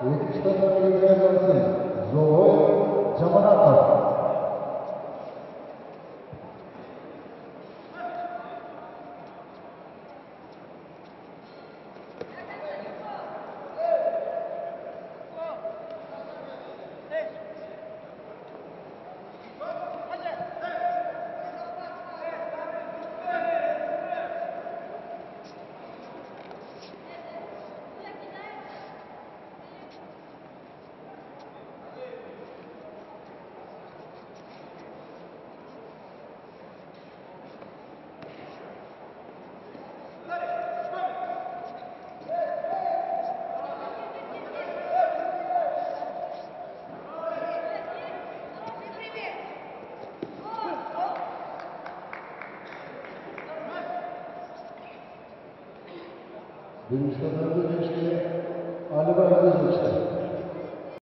再び皆さん Birinci kadar geçti. Ali Bayram geçti.